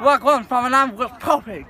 Rock on, from an am with popping.